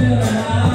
Yeah.